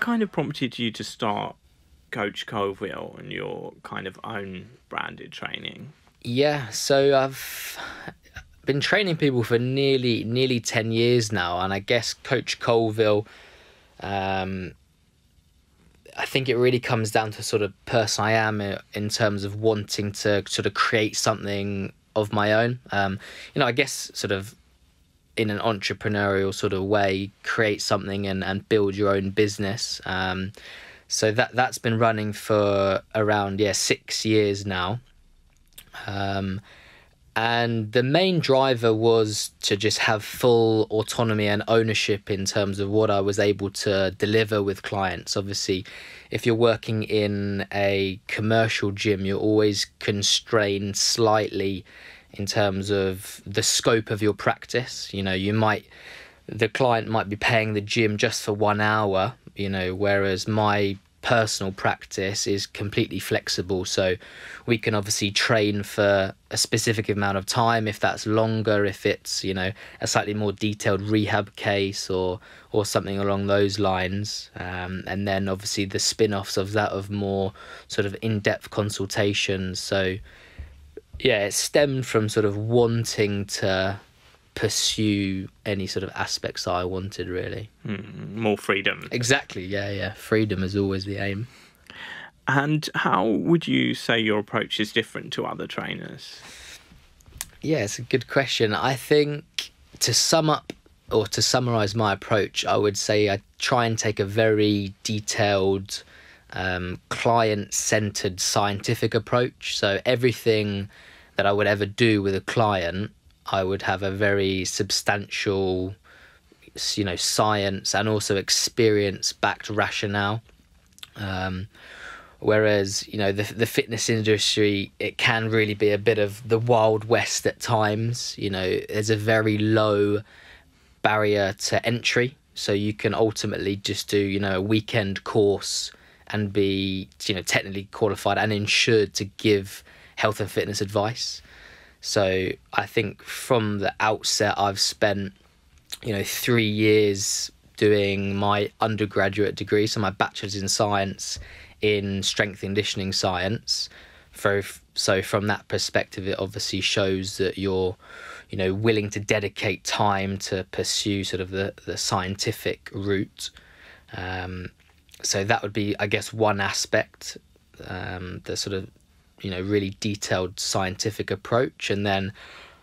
what kind of prompted you to start Coach Colville and your kind of own branded training? Yeah, so I've been training people for nearly nearly ten years now, and I guess Coach Colville. Um, I think it really comes down to sort of person I am in terms of wanting to sort of create something of my own. Um, you know, I guess sort of in an entrepreneurial sort of way, create something and, and build your own business. Um, so that that's been running for around yeah six years now. Um, and the main driver was to just have full autonomy and ownership in terms of what I was able to deliver with clients. Obviously, if you're working in a commercial gym, you're always constrained slightly in terms of the scope of your practice. You know, you might the client might be paying the gym just for one hour, you know, whereas my personal practice is completely flexible. So we can obviously train for a specific amount of time if that's longer, if it's, you know, a slightly more detailed rehab case or or something along those lines. Um, and then obviously the spin-offs of that of more sort of in-depth consultations. So yeah, it stemmed from sort of wanting to pursue any sort of aspects I wanted really. Mm, more freedom. Exactly, yeah, yeah. Freedom is always the aim. And how would you say your approach is different to other trainers? Yeah, it's a good question. I think to sum up or to summarize my approach, I would say I try and take a very detailed, um, client centered scientific approach. So everything that I would ever do with a client, I would have a very substantial, you know, science and also experience backed rationale. Um, whereas you know the the fitness industry, it can really be a bit of the wild west at times. You know, there's a very low barrier to entry, so you can ultimately just do you know a weekend course and be you know technically qualified and insured to give health and fitness advice. So I think from the outset, I've spent, you know, three years doing my undergraduate degree, so my bachelor's in science in strength conditioning science. So, so from that perspective, it obviously shows that you're, you know, willing to dedicate time to pursue sort of the, the scientific route. Um, so that would be, I guess, one aspect, um, the sort of you know really detailed scientific approach. And then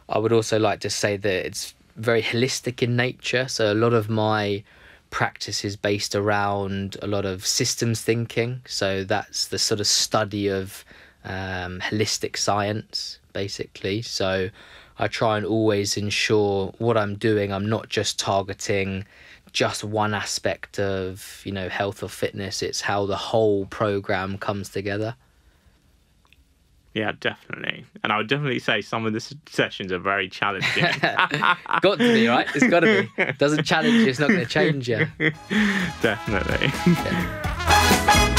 i would also like to say that it's very holistic in nature. So a lot of my practice is based around a lot of systems thinking. So that's the sort of study of um, holistic science basically. So i try and always ensure what i'm doing i'm not just targeting just one aspect of you know health or fitness. It's how the whole program comes together yeah, definitely. And I would definitely say some of the sessions are very challenging. got to be, right? It's got to be. Doesn't challenge you, it's not going to change you. definitely. Yeah.